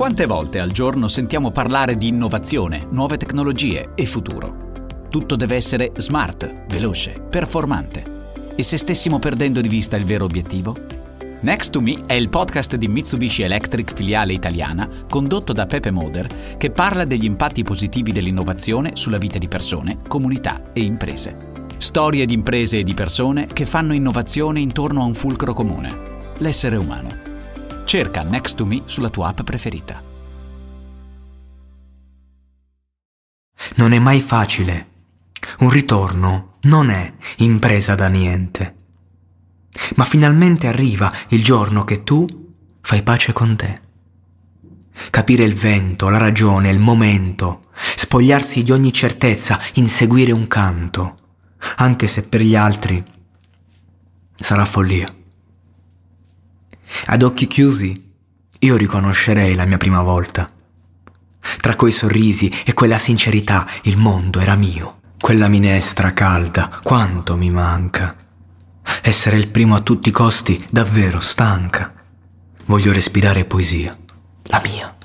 Quante volte al giorno sentiamo parlare di innovazione, nuove tecnologie e futuro? Tutto deve essere smart, veloce, performante. E se stessimo perdendo di vista il vero obiettivo? Next to Me è il podcast di Mitsubishi Electric filiale italiana condotto da Pepe Moder che parla degli impatti positivi dell'innovazione sulla vita di persone, comunità e imprese. Storie di imprese e di persone che fanno innovazione intorno a un fulcro comune, l'essere umano. Cerca Next to Me sulla tua app preferita. Non è mai facile. Un ritorno non è impresa da niente. Ma finalmente arriva il giorno che tu fai pace con te. Capire il vento, la ragione, il momento, spogliarsi di ogni certezza, inseguire un canto, anche se per gli altri sarà follia. Ad occhi chiusi, io riconoscerei la mia prima volta. Tra quei sorrisi e quella sincerità il mondo era mio. Quella minestra calda, quanto mi manca. Essere il primo a tutti i costi davvero stanca. Voglio respirare poesia, la mia.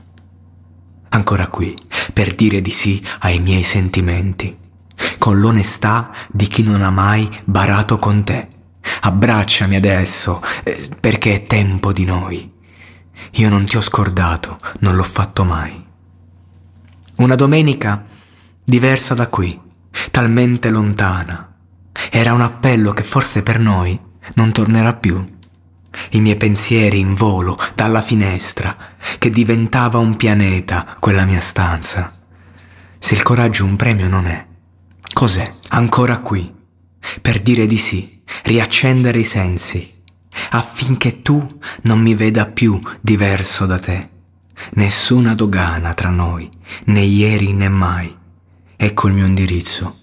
Ancora qui, per dire di sì ai miei sentimenti, con l'onestà di chi non ha mai barato con te Abbracciami adesso, eh, perché è tempo di noi. Io non ti ho scordato, non l'ho fatto mai. Una domenica diversa da qui, talmente lontana. Era un appello che forse per noi non tornerà più. I miei pensieri in volo dalla finestra, che diventava un pianeta quella mia stanza. Se il coraggio un premio non è, cos'è? Ancora qui, per dire di sì, riaccendere i sensi, affinché tu non mi veda più diverso da te. Nessuna dogana tra noi, né ieri né mai. Ecco il mio indirizzo,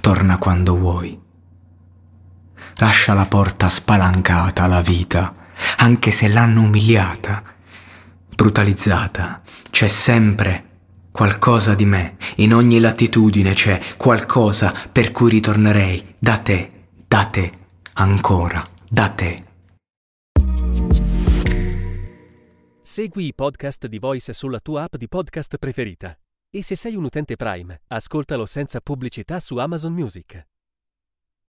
torna quando vuoi. Lascia la porta spalancata alla vita, anche se l'hanno umiliata, brutalizzata, c'è sempre qualcosa di me, in ogni latitudine c'è qualcosa per cui ritornerei da te, da te, ancora, da te. Segui i podcast di Voice sulla tua app di podcast preferita. E se sei un utente Prime, ascoltalo senza pubblicità su Amazon Music.